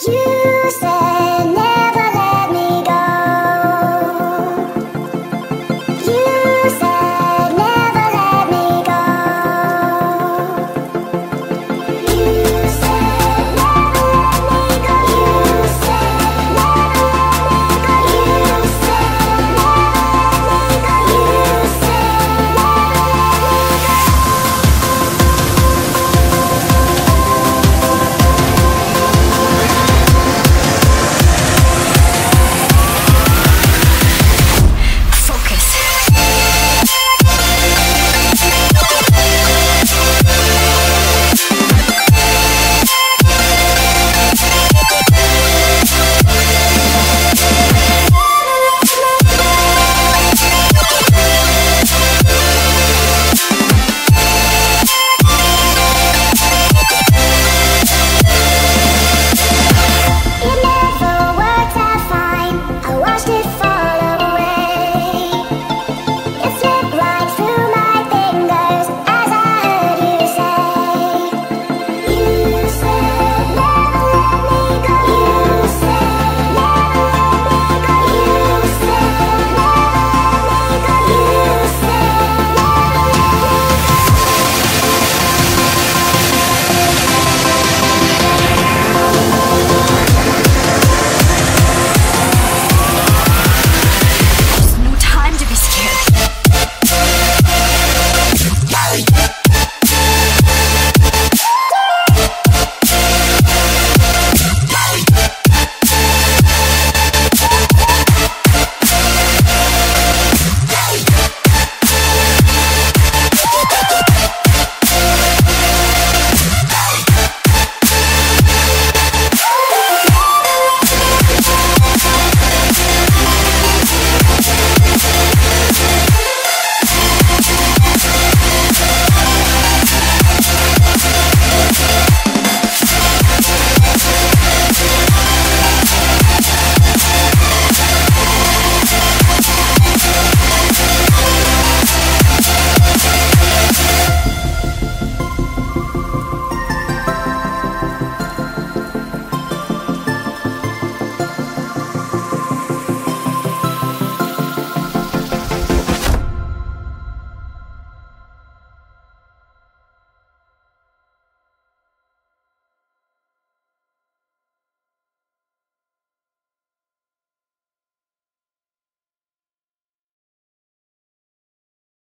You said